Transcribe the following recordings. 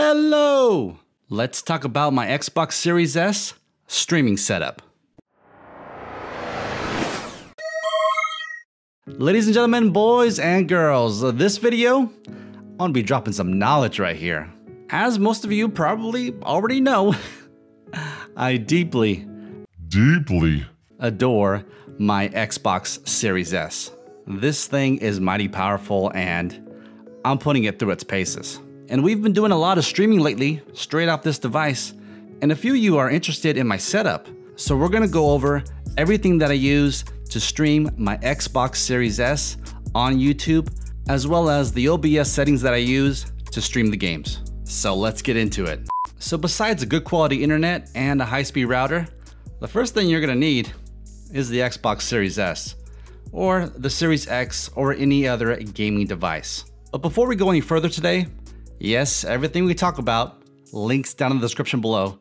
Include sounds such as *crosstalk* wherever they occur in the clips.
Hello! Let's talk about my Xbox Series S streaming setup. Ladies and gentlemen, boys and girls, this video, I'm gonna be dropping some knowledge right here. As most of you probably already know, *laughs* I deeply, deeply adore my Xbox Series S. This thing is mighty powerful and I'm putting it through its paces. And we've been doing a lot of streaming lately, straight off this device, and a few of you are interested in my setup. So we're gonna go over everything that I use to stream my Xbox Series S on YouTube, as well as the OBS settings that I use to stream the games. So let's get into it. So besides a good quality internet and a high-speed router, the first thing you're gonna need is the Xbox Series S, or the Series X, or any other gaming device. But before we go any further today, yes, everything we talk about, links down in the description below.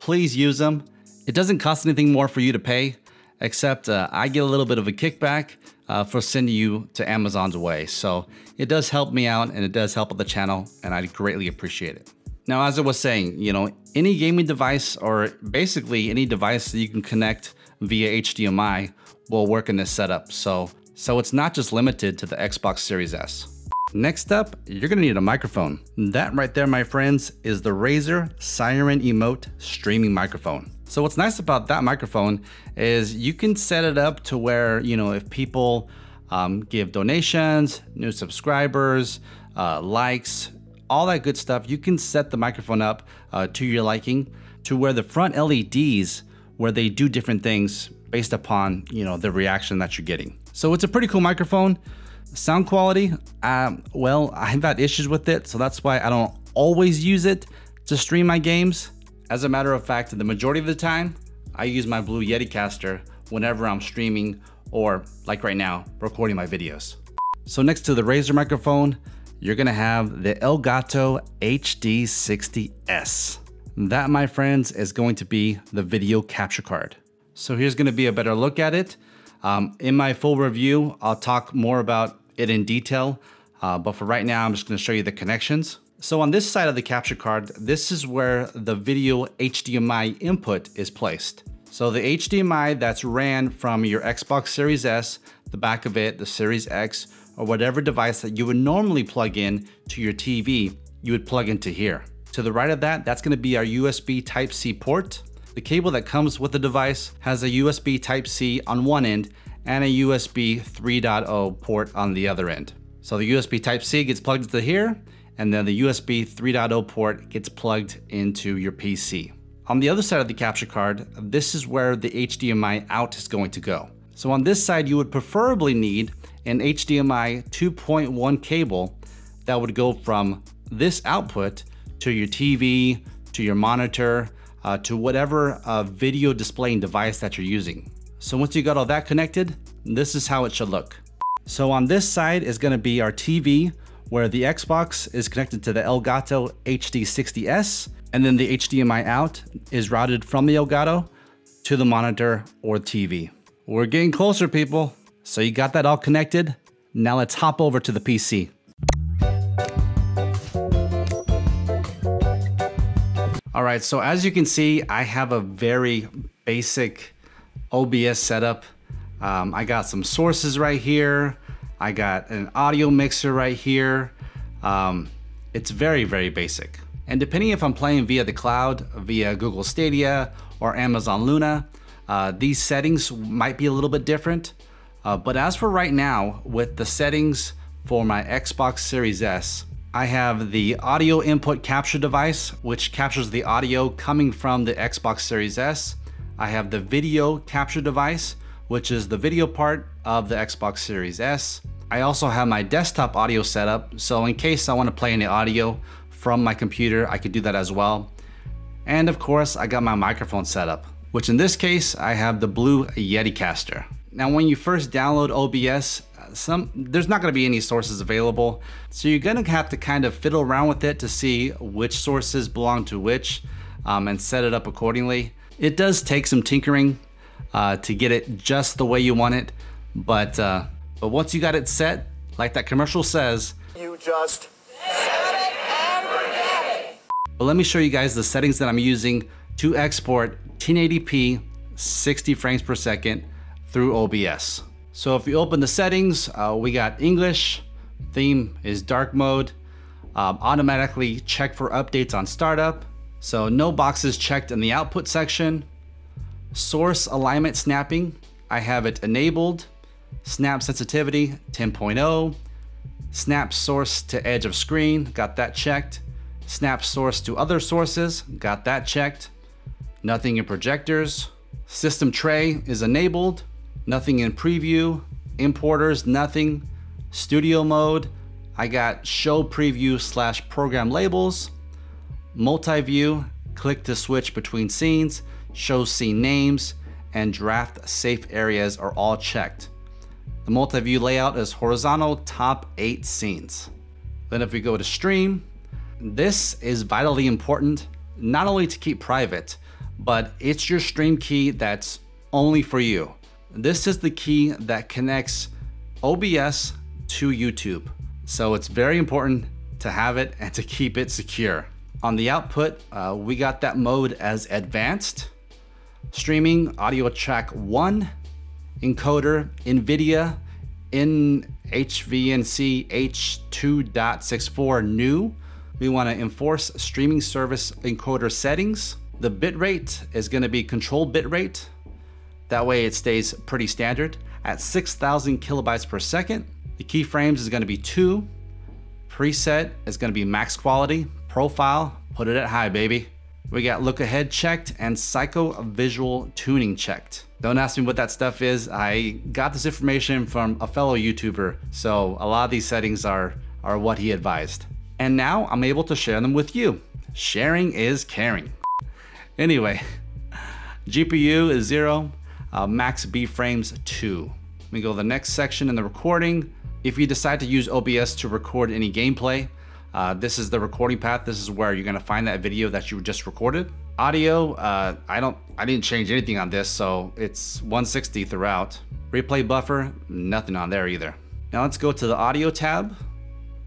Please use them. It doesn't cost anything more for you to pay, except uh, I get a little bit of a kickback uh, for sending you to Amazon's way. So it does help me out and it does help the channel, and I greatly appreciate it. Now, as I was saying, you know, any gaming device or basically any device that you can connect via HDMI will work in this setup. So, so it's not just limited to the Xbox Series S. Next up, you're gonna need a microphone. That right there, my friends, is the Razer Siren Emote streaming microphone. So what's nice about that microphone is you can set it up to where, you know, if people um, give donations, new subscribers, uh, likes, all that good stuff, you can set the microphone up uh, to your liking to where the front LEDs, where they do different things based upon, you know, the reaction that you're getting. So it's a pretty cool microphone. Sound quality, um, well, I've had issues with it, so that's why I don't always use it to stream my games. As a matter of fact, the majority of the time, I use my Blue Yeticaster whenever I'm streaming or, like right now, recording my videos. So next to the Razer microphone, you're gonna have the Elgato HD60S. That, my friends, is going to be the video capture card. So here's gonna be a better look at it. Um, in my full review, I'll talk more about it in detail, uh, but for right now, I'm just gonna show you the connections. So on this side of the capture card, this is where the video HDMI input is placed. So the HDMI that's ran from your Xbox Series S, the back of it, the Series X, or whatever device that you would normally plug in to your TV, you would plug into here. To the right of that, that's gonna be our USB Type-C port. The cable that comes with the device has a USB Type-C on one end and a USB 3.0 port on the other end. So the USB Type-C gets plugged into here, and then the USB 3.0 port gets plugged into your PC. On the other side of the capture card, this is where the HDMI out is going to go. So on this side, you would preferably need an HDMI 2.1 cable that would go from this output to your TV, to your monitor, uh, to whatever uh, video displaying device that you're using. So once you got all that connected, this is how it should look. So on this side is gonna be our TV, where the Xbox is connected to the Elgato HD60S, and then the HDMI out is routed from the Elgato to the monitor or TV. We're getting closer, people. So you got that all connected. Now let's hop over to the PC. All right, so as you can see, I have a very basic OBS setup. Um, I got some sources right here. I got an audio mixer right here. Um, it's very, very basic. And depending if I'm playing via the cloud, via Google Stadia or Amazon Luna, uh, these settings might be a little bit different. Uh, but as for right now, with the settings for my Xbox Series S, I have the audio input capture device, which captures the audio coming from the Xbox Series S. I have the video capture device, which is the video part of the Xbox Series S. I also have my desktop audio setup, so in case I want to play any audio from my computer, I could do that as well. And of course, I got my microphone setup, which in this case, I have the Blue Yeticaster. Now, when you first download OBS, some there's not going to be any sources available. So you're going to have to kind of fiddle around with it to see which sources belong to which um, and set it up accordingly. It does take some tinkering uh, to get it just the way you want it, but uh, but once you got it set, like that commercial says, you just But let me show you guys the settings that I'm using to export 1080p 60 frames per second through OBS. So if you open the settings, uh, we got English, theme is dark mode, um, automatically check for updates on startup. So no boxes checked in the output section. Source alignment snapping, I have it enabled. Snap sensitivity 10.0. Snap source to edge of screen, got that checked. Snap source to other sources, got that checked. Nothing in projectors. System tray is enabled. Nothing in preview. Importers, nothing. Studio mode, I got show preview slash program labels. Multi-view, click to switch between scenes. Show scene names and draft safe areas are all checked. The multi-view layout is horizontal top eight scenes. Then if we go to stream, this is vitally important, not only to keep private, but it's your stream key that's only for you. This is the key that connects OBS to YouTube. So it's very important to have it and to keep it secure. On the output, uh, we got that mode as advanced, streaming audio track one, encoder NVIDIA in HVNC H.264 new. We want to enforce streaming service encoder settings. The bitrate is going to be control bitrate. That way it stays pretty standard at 6,000 kilobytes per second. The keyframes is going to be two. Preset is going to be max quality. Profile, put it at high, baby. We got look ahead checked and psycho visual tuning checked. Don't ask me what that stuff is. I got this information from a fellow YouTuber, so a lot of these settings are, are what he advised. And now I'm able to share them with you. Sharing is caring. Anyway, GPU is zero, uh, max B frames two. Let me go to the next section in the recording. If you decide to use OBS to record any gameplay, uh, this is the recording path. This is where you're gonna find that video that you just recorded. Audio, uh, I don't, I didn't change anything on this, so it's 160 throughout. Replay buffer, nothing on there either. Now let's go to the audio tab.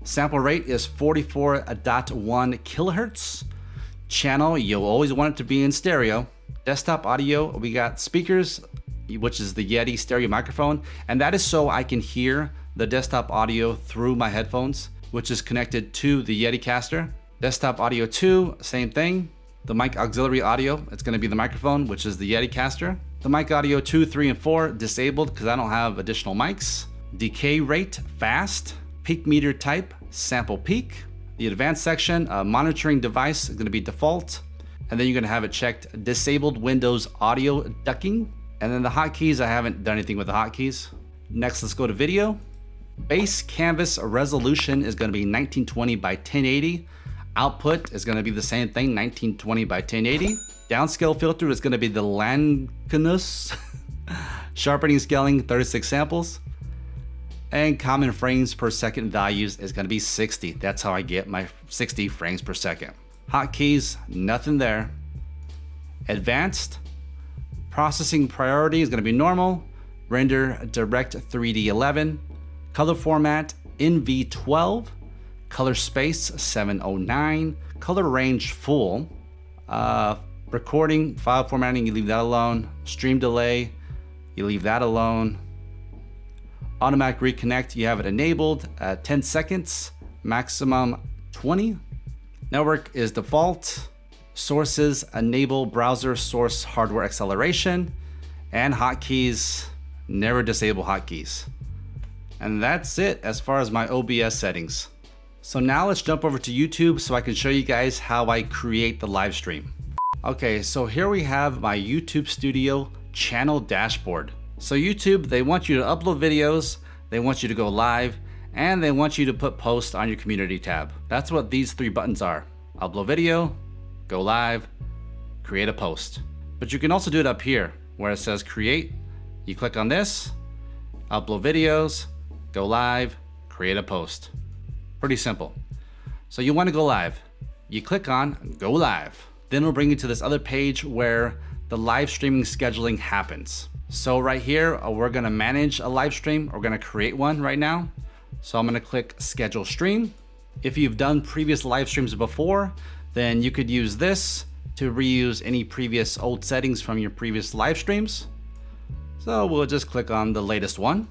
Sample rate is 44.1 kilohertz. Channel, you'll always want it to be in stereo. Desktop audio, we got speakers, which is the Yeti stereo microphone, and that is so I can hear the desktop audio through my headphones which is connected to the Yeticaster. Desktop audio 2, same thing. The mic auxiliary audio, it's gonna be the microphone, which is the Yeticaster. The mic audio 2, 3, and 4 disabled because I don't have additional mics. Decay rate, fast. Peak meter type, sample peak. The advanced section, uh, monitoring device is gonna be default. And then you're gonna have it checked disabled Windows audio ducking. And then the hotkeys, I haven't done anything with the hotkeys. Next, let's go to video. Base canvas resolution is going to be 1920 by 1080. Output is going to be the same thing, 1920 by 1080. Downscale filter is going to be the Lanczos. *laughs* Sharpening scaling, 36 samples. And common frames per second values is going to be 60. That's how I get my 60 frames per second. Hotkeys, nothing there. Advanced, processing priority is going to be normal. Render Direct 3D 11. Color format NV12, color space 709, color range full, uh, recording, file formatting, you leave that alone, stream delay, you leave that alone. Automatic reconnect, you have it enabled at 10 seconds, maximum 20. Network is default. Sources enable browser source hardware acceleration and hotkeys, never disable hotkeys. And that's it as far as my OBS settings. So now let's jump over to YouTube so I can show you guys how I create the live stream. Okay, so here we have my YouTube Studio channel dashboard. So YouTube, they want you to upload videos, they want you to go live, and they want you to put posts on your community tab. That's what these three buttons are. Upload video, go live, create a post. But you can also do it up here where it says create. You click on this, upload videos, go live, create a post. Pretty simple. So you want to go live. You click on go live. Then it'll bring you to this other page where the live streaming scheduling happens. So right here, uh, we're gonna manage a live stream. We're gonna create one right now. So I'm gonna click schedule stream. If you've done previous live streams before, then you could use this to reuse any previous old settings from your previous live streams. So we'll just click on the latest one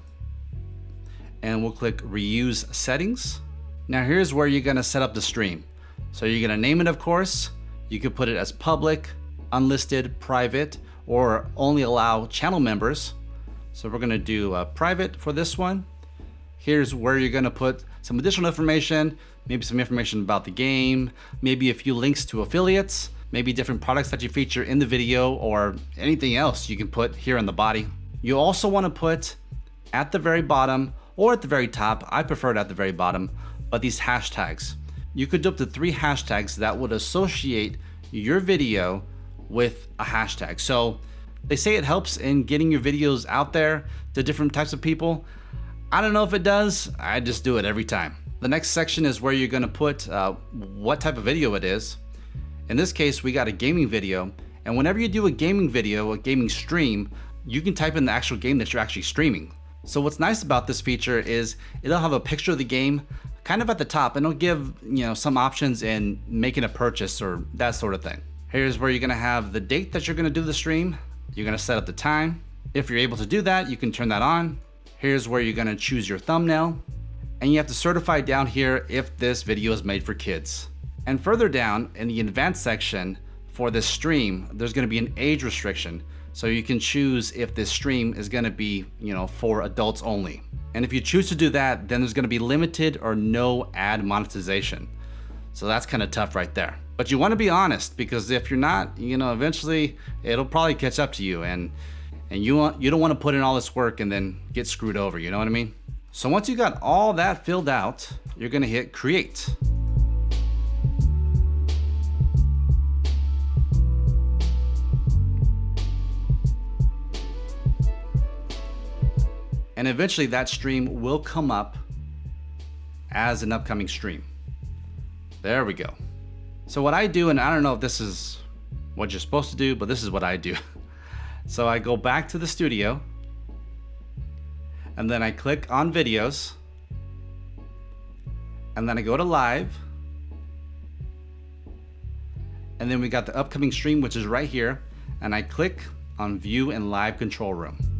and we'll click reuse settings. Now here's where you're gonna set up the stream. So you're gonna name it, of course. You could put it as public, unlisted, private, or only allow channel members. So we're gonna do a private for this one. Here's where you're gonna put some additional information, maybe some information about the game, maybe a few links to affiliates, maybe different products that you feature in the video or anything else you can put here in the body. You also wanna put at the very bottom or at the very top, I prefer it at the very bottom, but these hashtags. You could do up to three hashtags that would associate your video with a hashtag. So they say it helps in getting your videos out there to different types of people. I don't know if it does, I just do it every time. The next section is where you're gonna put uh, what type of video it is. In this case, we got a gaming video, and whenever you do a gaming video, a gaming stream, you can type in the actual game that you're actually streaming. So what's nice about this feature is it'll have a picture of the game kind of at the top and it'll give you know some options in making a purchase or that sort of thing. Here's where you're gonna have the date that you're gonna do the stream. You're gonna set up the time. If you're able to do that, you can turn that on. Here's where you're gonna choose your thumbnail. And you have to certify down here if this video is made for kids. And further down in the advanced section for this stream, there's gonna be an age restriction. So you can choose if this stream is gonna be, you know, for adults only. And if you choose to do that, then there's gonna be limited or no ad monetization. So that's kind of tough right there. But you wanna be honest because if you're not, you know, eventually it'll probably catch up to you and and you want you don't want to put in all this work and then get screwed over, you know what I mean? So once you got all that filled out, you're gonna hit create. And eventually that stream will come up as an upcoming stream. There we go. So what I do, and I don't know if this is what you're supposed to do, but this is what I do. *laughs* So I go back to the studio and then I click on videos and then I go to live and then we got the upcoming stream which is right here and I click on view and live control room.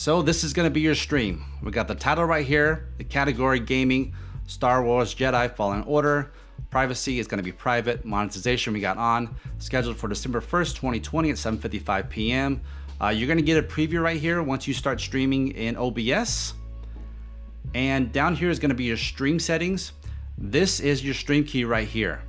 So this is gonna be your stream. We got the title right here, the category gaming, Star Wars Jedi Fallen Order. Privacy is gonna be private. Monetization we got on, scheduled for December 1st, 2020 at 7.55 p.m. Uh, you're gonna get a preview right here once you start streaming in OBS. And down here is gonna be your stream settings. This is your stream key right here.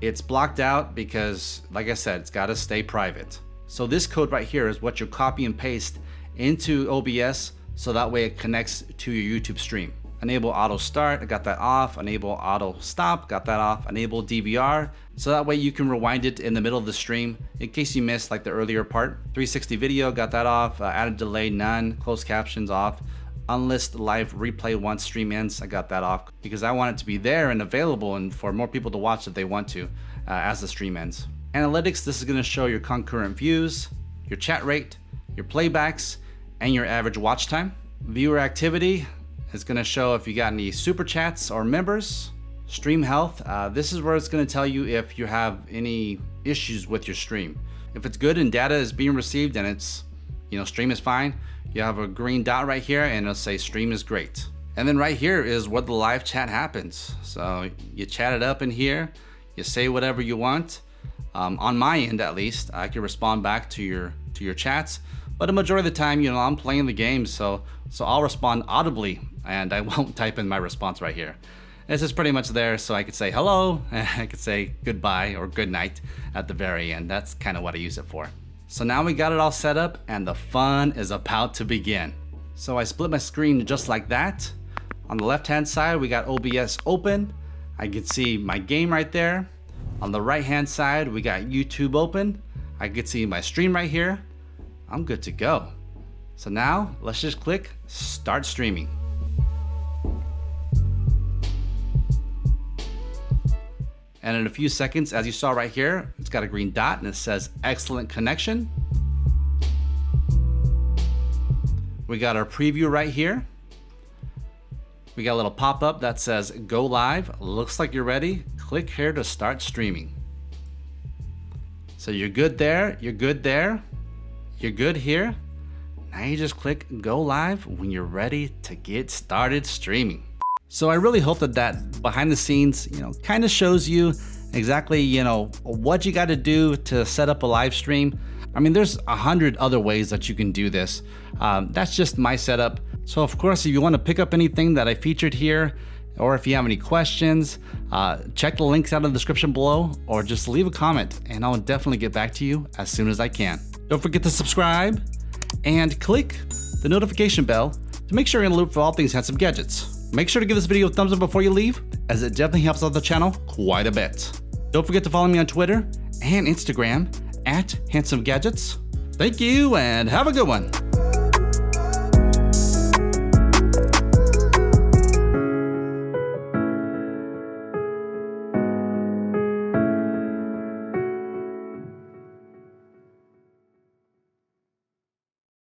It's blocked out because, like I said, it's gotta stay private. So this code right here is what you copy and paste into OBS so that way it connects to your YouTube stream. Enable auto start, I got that off. Enable auto stop, got that off. Enable DVR, so that way you can rewind it in the middle of the stream in case you missed like the earlier part. 360 video, got that off. Uh, added delay, none. Closed captions off. Unlist live replay once stream ends, I got that off because I want it to be there and available and for more people to watch if they want to uh, as the stream ends. Analytics, this is gonna show your concurrent views, your chat rate, your playbacks, and your average watch time. Viewer activity is gonna show if you got any super chats or members. Stream health, uh, this is where it's gonna tell you if you have any issues with your stream. If it's good and data is being received and it's, you know, stream is fine, you have a green dot right here and it'll say stream is great. And then right here is where the live chat happens. So you chat it up in here, you say whatever you want. Um, on my end, at least, I can respond back to your to your chats. But a majority of the time, you know, I'm playing the game, so so I'll respond audibly and I *laughs* won't type in my response right here. This is pretty much there so I could say hello, *laughs* I could say goodbye or good night at the very end. That's kind of what I use it for. So now we got it all set up and the fun is about to begin. So I split my screen just like that. On the left hand side, we got OBS open. I can see my game right there. On the right hand side, we got YouTube open. I can see my stream right here. I'm good to go. So now let's just click start streaming. And in a few seconds, as you saw right here, it's got a green dot and it says excellent connection. We got our preview right here. We got a little pop-up that says go live. Looks like you're ready. Click here to start streaming. So you're good there, you're good there, you're good here. Now you just click go live when you're ready to get started streaming. So I really hope that that behind the scenes, you know, kind of shows you exactly, you know, what you got to do to set up a live stream. I mean, there's a hundred other ways that you can do this. Um, that's just my setup. So of course, if you want to pick up anything that I featured here, or if you have any questions, uh, check the links out in the description below, or just leave a comment and I'll definitely get back to you as soon as I can. Don't forget to subscribe and click the notification bell to make sure you're in the loop for all things Handsome Gadgets. Make sure to give this video a thumbs up before you leave, as it definitely helps out the channel quite a bit. Don't forget to follow me on Twitter and Instagram at Handsome Gadgets. Thank you and have a good one.